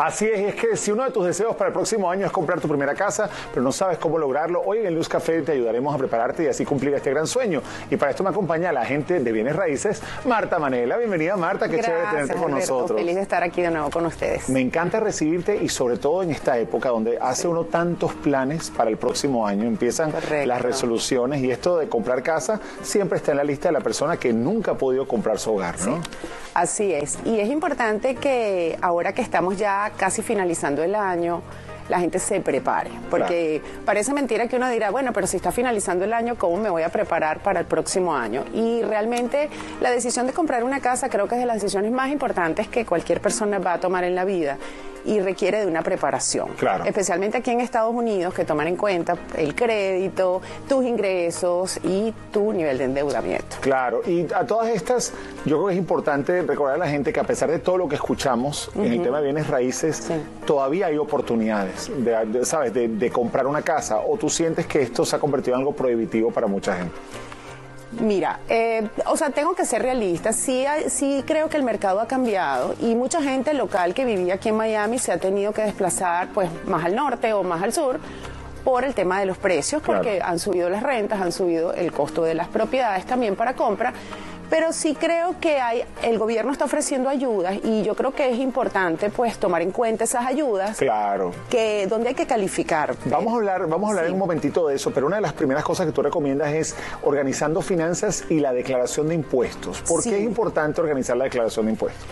Así es, y es que si uno de tus deseos para el próximo año es comprar tu primera casa, pero no sabes cómo lograrlo, hoy en el Luz Café te ayudaremos a prepararte y así cumplir este gran sueño. Y para esto me acompaña la gente de Bienes Raíces, Marta Manela. Bienvenida, Marta, qué chévere tenerte con nosotros. Feliz de estar aquí de nuevo con ustedes. Me encanta recibirte y sobre todo en esta época donde hace uno tantos planes para el próximo año, empiezan las resoluciones y esto de comprar casa siempre está en la lista de la persona que nunca ha podido comprar su hogar, ¿no? Así es. Y es importante que ahora que estamos ya casi finalizando el año, la gente se prepare, porque parece mentira que uno dirá, bueno, pero si está finalizando el año, ¿cómo me voy a preparar para el próximo año? Y realmente la decisión de comprar una casa creo que es de las decisiones más importantes que cualquier persona va a tomar en la vida y requiere de una preparación. Claro. Especialmente aquí en Estados Unidos, que tomar en cuenta el crédito, tus ingresos y tu nivel de endeudamiento. Claro, y a todas estas, yo creo que es importante recordar a la gente que a pesar de todo lo que escuchamos en el tema de bienes raíces, todavía hay oportunidades, de, ¿sabes?, de comprar una casa, o tú sientes que esto se ha convertido en algo prohibitivo para mucha gente. Mira, eh, o sea, tengo que ser realista. Sí, sí creo que el mercado ha cambiado y mucha gente local que vivía aquí en Miami se ha tenido que desplazar pues más al norte o más al sur por el tema de los precios, porque han subido las rentas, han subido el costo de las propiedades también para compra pero sí creo que hay, el gobierno está ofreciendo ayudas y yo creo que es importante pues tomar en cuenta esas ayudas. Claro. Que donde hay que calificar. Vamos a hablar, vamos a hablar en un momentito de eso, pero una de las primeras cosas que tú recomiendas es organizando finanzas y la declaración de impuestos. ¿Por qué es importante organizar la declaración de impuestos?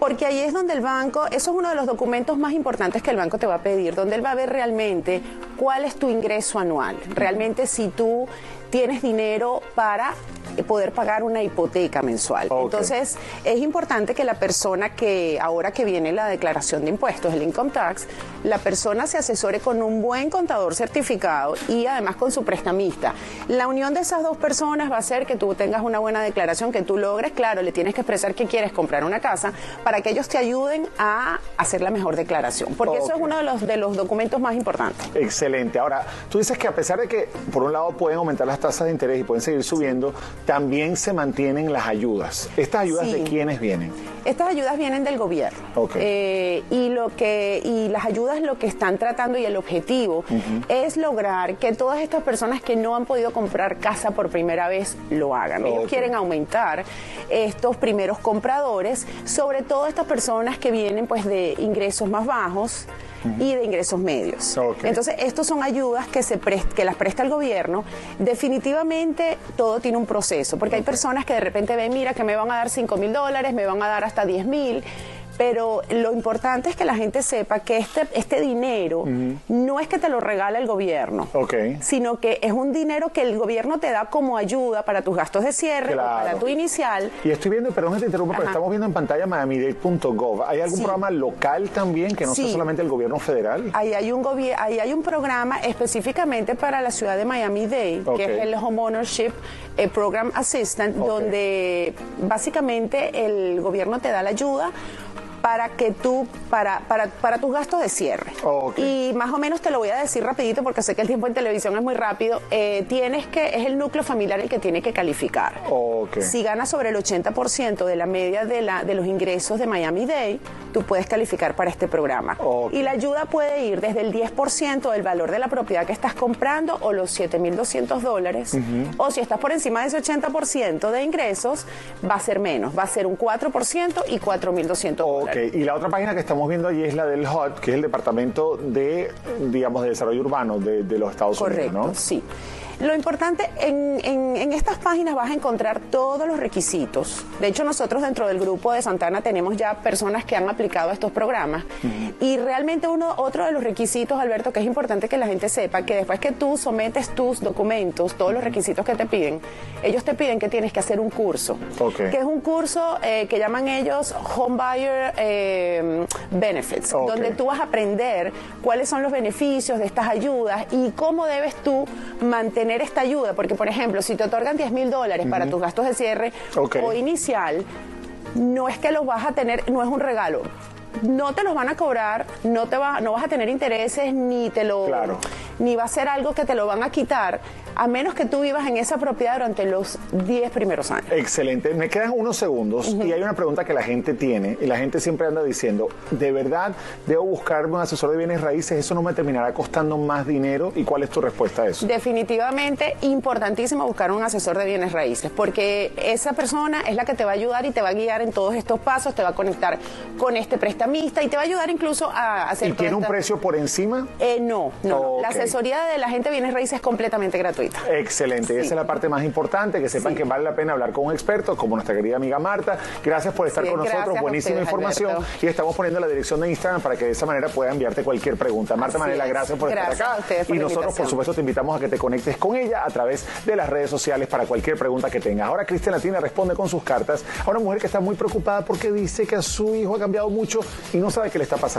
Porque ahí es donde el banco, eso es uno de los documentos más importantes que el banco te va a pedir, donde él va a ver realmente cuál es tu ingreso anual, realmente si tú tienes dinero para poder pagar una hipoteca mensual. Entonces, es importante que la persona que ahora que viene la declaración de impuestos, el income tax, la persona se asesore con un buen contador certificado y además con su prestamista. La unión de esas dos personas va a hacer que tú tengas una buena declaración, que tú logres, claro, le tienes que expresar que quieres comprar una casa para que ellos te ayuden a hacer la mejor declaración, porque eso es uno de los, de los documentos más importantes. Excelente. Ahora, tú dices que a pesar de que por un lado pueden aumentar las tasas de interés y pueden seguir subiendo, también se mantienen las ayudas. ¿Estas ayudas de quiénes vienen? Estas ayudas vienen del gobierno. Eh, y, lo que, y las ayudas lo que están tratando y el objetivo es lograr que todas estas personas que no han podido comprar casa por primera vez lo hagan. Ellos quieren aumentar estos primeros compradores, sobre todo estas personas que vienen pues de ingresos más bajos y de ingresos medios. Entonces, estos son ayudas que, se que las presta el gobierno. Definitivamente todo tiene un proceso, porque hay personas que de repente ven, mira, que me van a dar 5 mil dólares, me van a dar hasta 10 mil pero lo importante es que la gente sepa que este, este dinero no es que te lo regala el gobierno, sino que es un dinero que el gobierno te da como ayuda para tus gastos de cierre para tu inicial. Y estoy viendo, perdón que te interrumpa, pero estamos viendo en pantalla miamidade.gov. ¿Hay algún programa local también que no sea solamente el gobierno federal? Ahí hay un, ahí hay un programa específicamente para la ciudad de Miami-Dade, que es el Homeownership eh, Program Assistant, donde básicamente el gobierno te da la ayuda para que tú, para, para, para tus gastos de cierre. Y más o menos te lo voy a decir rapidito porque sé que el tiempo en televisión es muy rápido. Eh, tienes que, es el núcleo familiar el que tiene que calificar. Si ganas sobre el 80% de la media de, la, de los ingresos de Miami Day, tú puedes calificar para este programa. Y la ayuda puede ir desde el 10% del valor de la propiedad que estás comprando o los 7.200 dólares. O si estás por encima de ese 80% de ingresos, va a ser menos, va a ser un 4% y 4.200 dólares. Y la otra página que estamos viendo allí es la del HUD, que es el Departamento de, digamos, de Desarrollo Urbano de los Estados Unidos, ¿no? sí. Lo importante, en, en, estas páginas vas a encontrar todos los requisitos. De hecho, nosotros dentro del grupo de Santana tenemos ya personas que han aplicado estos programas. Y realmente uno, otro de los requisitos, Alberto, que es importante que la gente sepa, que después que tú sometes tus documentos, todos los requisitos que te piden, ellos te piden que tienes que hacer un curso. Que es un curso eh, que llaman ellos Home Buyer eh, Benefits, donde tú vas a aprender cuáles son los beneficios de estas ayudas y cómo debes tú mantener esta ayuda, porque por ejemplo, si te otorgan 10 mil dólares para tus gastos de cierre o inicial, no es que los vas a tener, no es un regalo. No te los van a cobrar, no te va, no vas a tener intereses ni te lo ni va a ser algo que te lo van a quitar, a menos que tú vivas en esa propiedad durante los 10 primeros años. Excelente. Me quedan unos segundos y hay una pregunta que la gente tiene y la gente siempre anda diciendo, ¿de verdad debo buscarme un asesor de bienes raíces? ¿Eso no me terminará costando más dinero? ¿Y cuál es tu respuesta a eso? Definitivamente importantísimo buscar un asesor de bienes raíces porque esa persona es la que te va a ayudar y te va a guiar en todos estos pasos, te va a conectar con este y te va a ayudar incluso a hacer... ¿Y tiene un precio por encima? Eh, no, no. La asesoría de la gente de bienes raíces es completamente gratuita. Excelente. Esa es la parte más importante, que sepan que vale la pena hablar con un experto como nuestra querida amiga Marta. Gracias por estar con nosotros. Buenísima información. Y estamos poniendo la dirección de Instagram para que de esa manera pueda enviarte cualquier pregunta. Marta Manela, gracias por estar acá. y nosotros, por supuesto, te invitamos a que te conectes con ella a través de las redes sociales para cualquier pregunta que tengas. Ahora Cristian Latina responde con sus cartas a una mujer que está muy preocupada porque dice que a su hijo ha cambiado mucho y no sabe qué le está pasando.